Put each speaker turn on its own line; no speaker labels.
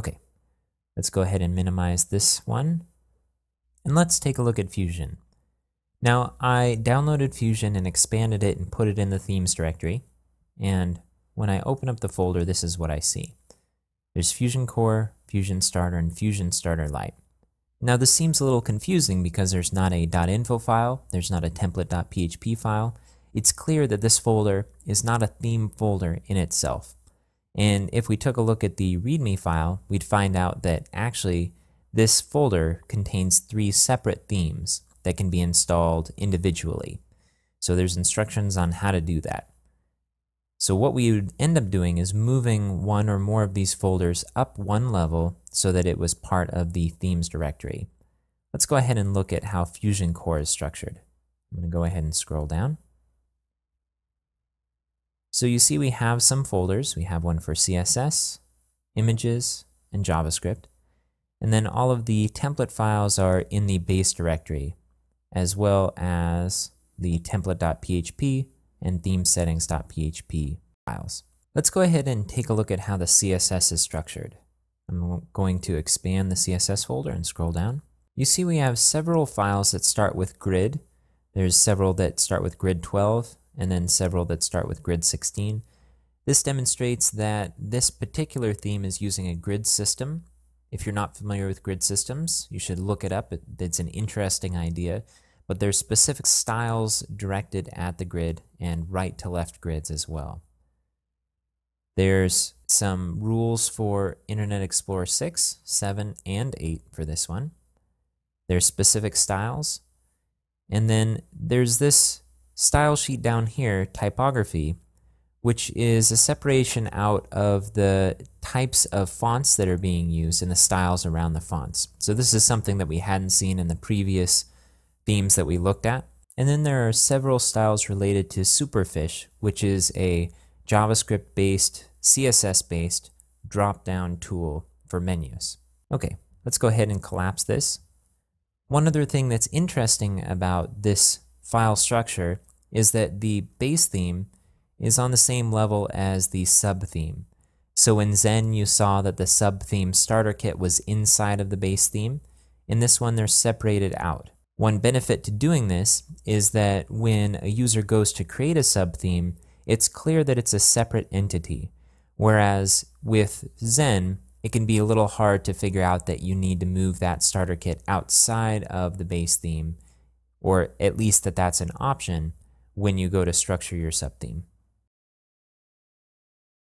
Okay, let's go ahead and minimize this one. And let's take a look at Fusion. Now, I downloaded Fusion and expanded it and put it in the themes directory. And when I open up the folder, this is what I see. There's Fusion Core, Fusion Starter, and Fusion Starter Lite. Now this seems a little confusing because there's not a .info file, there's not a template.php file. It's clear that this folder is not a theme folder in itself. And if we took a look at the README file, we'd find out that actually this folder contains three separate themes that can be installed individually. So there's instructions on how to do that. So what we would end up doing is moving one or more of these folders up one level so that it was part of the themes directory. Let's go ahead and look at how Fusion Core is structured. I'm going to go ahead and scroll down. So you see we have some folders. We have one for CSS, images, and JavaScript. And then all of the template files are in the base directory, as well as the template.php and themesettings.php files. Let's go ahead and take a look at how the CSS is structured. I'm going to expand the CSS folder and scroll down. You see we have several files that start with grid. There's several that start with grid 12 and then several that start with grid 16. This demonstrates that this particular theme is using a grid system. If you're not familiar with grid systems, you should look it up. It's an interesting idea but there's specific styles directed at the grid and right to left grids as well. There's some rules for Internet Explorer 6, 7, and 8 for this one. There's specific styles. And then there's this style sheet down here, typography, which is a separation out of the types of fonts that are being used and the styles around the fonts. So this is something that we hadn't seen in the previous themes that we looked at. And then there are several styles related to Superfish, which is a JavaScript-based, CSS-based drop-down tool for menus. Okay, let's go ahead and collapse this. One other thing that's interesting about this file structure is that the base theme is on the same level as the sub-theme. So in Zen, you saw that the sub-theme starter kit was inside of the base theme. In this one, they're separated out. One benefit to doing this is that when a user goes to create a sub theme, it's clear that it's a separate entity. Whereas with Zen, it can be a little hard to figure out that you need to move that starter kit outside of the base theme, or at least that that's an option when you go to structure your subtheme.